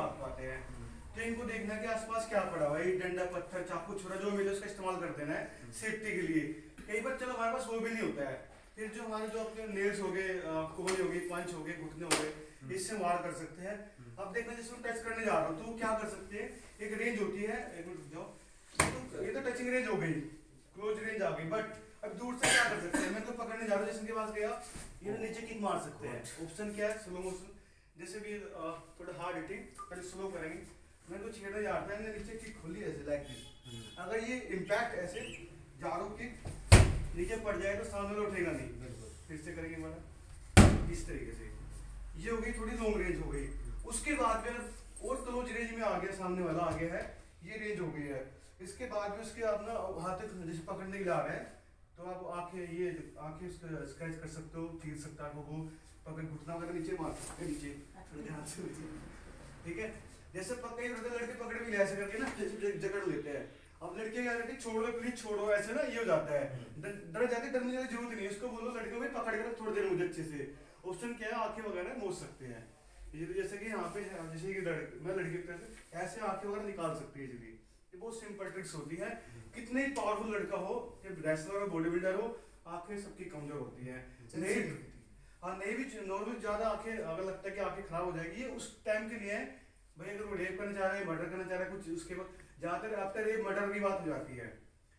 भाग पाते हैं। तो इनको देखना कि आसपास क्या पड़ा हुआ है। डंडा पत्थर चाकू छुरा जो मिले उसका इस्तेमाल कर देना है सेफ्टी के लिए। कई बार चलो हमारे पास वो भी नहीं होता है। फिर जो हमारे जो अपने नेल्स हो गए कोहनी हो गई पंच हो गए घुटने हो गए इससे वार कर सकते हैं। अब देखना जैसे टच करने जा रहा हूँ तो क्या कर सकते हैं? एक रेंज होती है। एक मिनट रुक जाओ। तो ये तो टचिंग रेंज हो गई। क्लोज रेंज आ गई। बट अब दूर से क्या कर सकते हैं? मैं तो पकड़ने जा रहा हूँ जिसके पास गया ये नीचे किक मार सकते हैं। ऑप्शन क्या है? स्लो मोशन जैसे भी थोड़ा हार्ड हिटिंग पहले स्लो करेंगे। मैं तो छेड़ा जा रहा है नीचे किक खुली ऐसे लाइक दिस अगर ये इम्पैक्ट ऐसे जारो किक नीचे पड़ जाए तो सामने वाला उठेगा नहीं। फिर से करेंगे हमारा। इस तरीके से। ये हो गई थोड़ी लॉन्ग रेंज हो गई। उसके बाद फिर और क्लोज रेंज में आ गया सामने वाला आ गया है। ये रेंज हो गई है। इसके बाद में उसके आप ना हाथ जैसे पकड़ने के लिए आ रहे हैं तो आप आँखें, ये आँखें स्क्रैच कर सकते हो, चीर सकते हो वो, पकड़ घुटना वगैरह नीचे मार सकते नीचे। ध्यान से ठीक है? जैसे कई होते लड़के पकड़ भी ले ऐसे करके ना, जैसे जकड़ लेते हैं। अब लड़के क्या करते छोड़ो प्लीज़ छोड़ो, ऐसे ना, ये हो जाता है। डर जाते डरने की ज़रूरत नहीं उसको बोलो, लड़के को पकड़ कर थोड़ी देर मुझे अच्छे से। ऑप्शन क्या है, आँखें वगैरह मोच सकते हैं। ये तो जैसे कि यहाँ पे जैसे कि मैं लड़के ऐसे आँखें वगैरह निकाल सकती है ये बहुत सिंपल ट्रिक्स होती है। कितने पावरफुल लड़का हो चाहे रेसलर हो बॉडी बिल्डर हो आँखें सबकी कमज़ोर होती है। नहीं हाँ नहीं भी नॉर्मल ज़्यादा आँखें अगर लगता है कि आँखें खराब हो जाएगी ये उस टाइम के लिए है। भाई अगर वो रेप करना चाह रहे हैं मर्डर करना चाह रहे हैं कुछ उसके बाद ज़्यादातर आफ्टर रेप मर्डर की बात हो जाती है।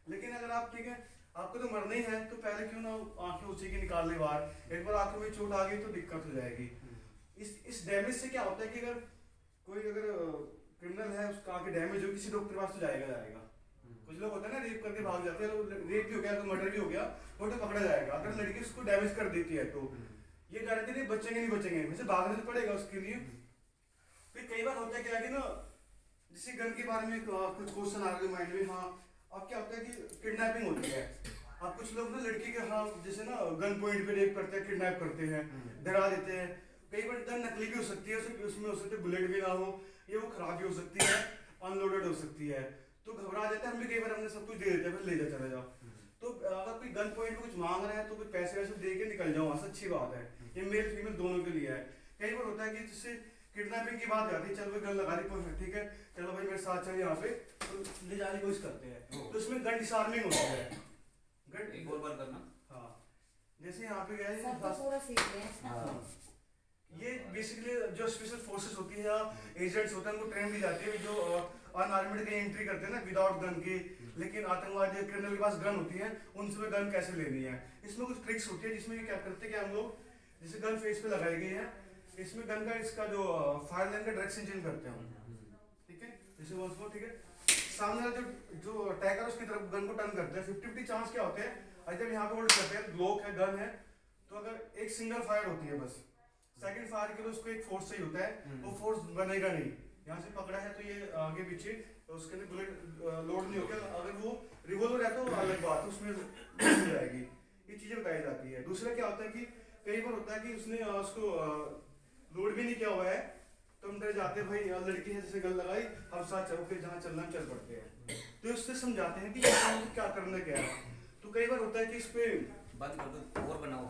लेकिन अगर आप ठीक है आपको तो मरना ही है तो पहले क्यों ना आँखें उसी की निकाल ले बाहर। एक बार आँखों में चोट आ गई तो दिक्कत हो जाएगी। इस इस डैमेज से क्या होता है कि अगर कोई अगर क्रिमिनल है, उसका आगे डैमेज हो, किसी डॉक्टर पास तो जाएगा जाएगा। कुछ लोग होते हैं ना रेप करके भाग जाते हैं रेप भी हो गया तो मर्डर भी हो गया, वो तो पकड़ा जाएगा। अगर लड़की उसको डैमेज कर देती है तो ये गारंटी नहीं, बचेंगे नहीं, बचेंगे वैसे भागने से पड़ेगा उसके लिए। फिर कई बार होता है क्या कि ना, जैसे गन के बारे में कुछ क्वेश्चन आ रहे माइंड में हाँ अब क्या होता है कि किडनैपिंग होती है। अब कुछ लोग ना लड़की के हाँ जैसे ना गन पॉइंट पे रेप करते हैं किडनैप करते हैं, डरा देते हैं। कई बार गन नकली भी हो सकती है उसमें उसमें हो सकते बुलेट भी ना हो ये वो खराब भी हो सकती है अनलोडेड हो सकती है। तो घबरा जाते हैं हम भी कई बार हमने सब कुछ दे देते हैं फिर ले जा चला जाओ। तो अगर कोई गन पॉइंट पे कुछ मांग रहा है तो कोई पैसे वैसे दे के निकल जाओ वहाँ अच्छी बात है। ये मेल फीमेल दोनों के लिए है। कई बार होता है कि जिससे किडनैपिंग की बात आती है चल भाई गन लगा दी परफेक्ट ठीक है चलो भाई मेरे साथ चल यहाँ पे तो ले जाने की कोशिश करते हैं। तो इसमें गन डिसार्मिंग होता है। गन एक और बार करना। हाँ। जैसे यहाँ पे गए ये बेसिकली जो स्पेशल फोर्सेस होती है, या एजेंट्स होते हैं, उनको ट्रेन दी जाती है, जो अनआर्मेड कहीं एंट्री करते हैं ना विदाउट गन की। लेकिन आतंकवादी क्रिमिनल के पास गन होती है, उनसे गन कैसे लेनी है? इसमें कुछ ट्रिक्स होती है, जिसमें क्या करते हैं कि हम लोग, जैसे गन फेस पे लगाई गई है, इसमें गन का इसका जो फायर लाइन का डायरेक्शन चेंज करते हैं ठीक है? जैसे वंस मोर ठीक है? सामने जो जो अटैकर उसकी तरफ़ गन को टर्न करते हैं। फिफ्टी फिफ्टी चांस क्या होते हैं? जब यहाँ पे होल्ड करते हैं ग्लोक है गन है तो अगर एक सिंगल फायर होती है बस। सेकंड फायर के लिए उसको एक फोर्स चाहिए होता है हम्म। वो फोर्स बनेगा नहीं। यहाँ से पकड़ा है तो ये आगे पीछे तो उसके अंदर बुलेट लोड नहीं होगा। अगर वो रिवॉल्वर है तो अलग बात उसमें जाएगी ये चीज़ें बताई जाती है। दूसरा क्या होता है कि कई बार होता है कि उसने उसको लोड भी नहीं किया हुआ है तो हम डर जाते हैं भाई लड़की है जैसे गल लगाई हम साथ चलो फिर जहाँ चलना चल पड़ते हैं। तो उससे समझाते हैं कि क्या करना क्या है। तो कई बार होता है कि इस पे बंद कर दो और बनाओ।